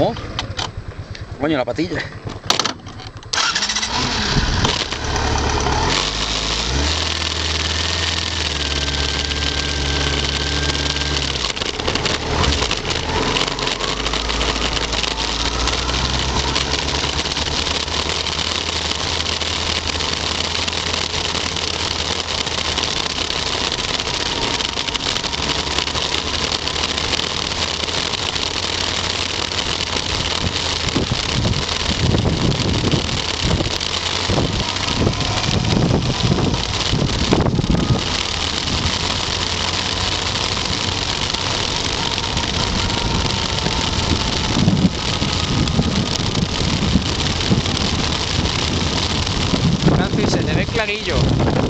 ¿Cómo? Coño, la patilla. Clarillo.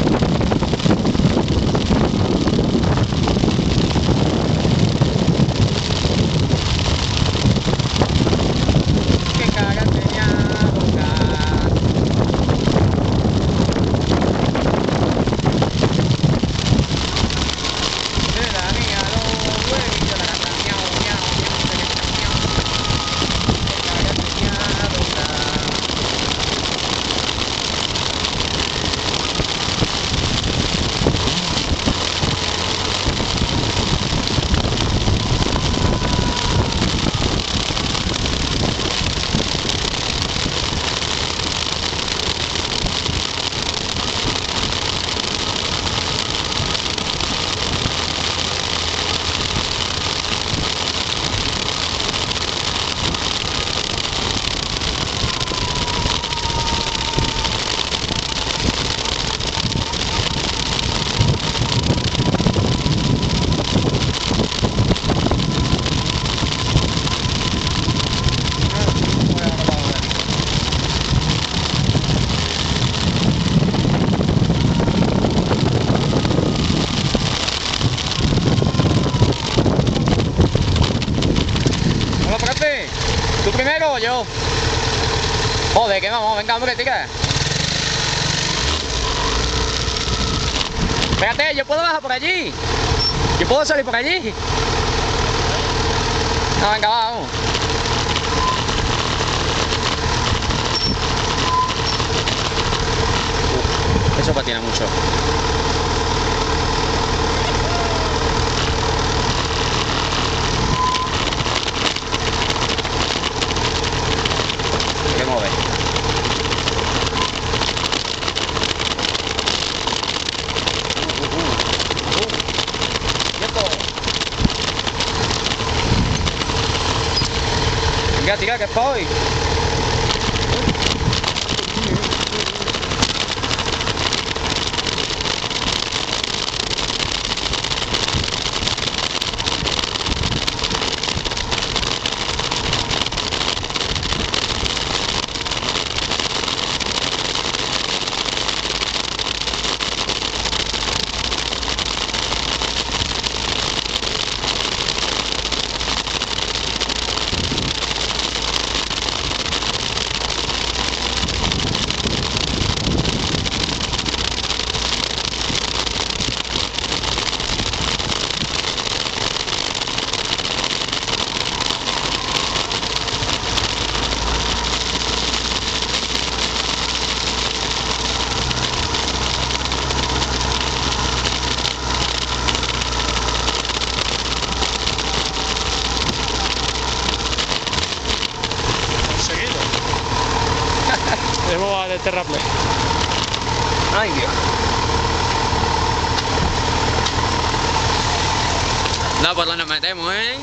Primero yo? Joder, que vamos, venga, hombre, tira. Espérate, yo puedo bajar por allí. Yo puedo salir por allí. No, venga, vamos. Eso patina mucho. que mover. Venga, tira que estoy. De terraplén. Ay, Dios. No, pues no nos metemos, ¿eh?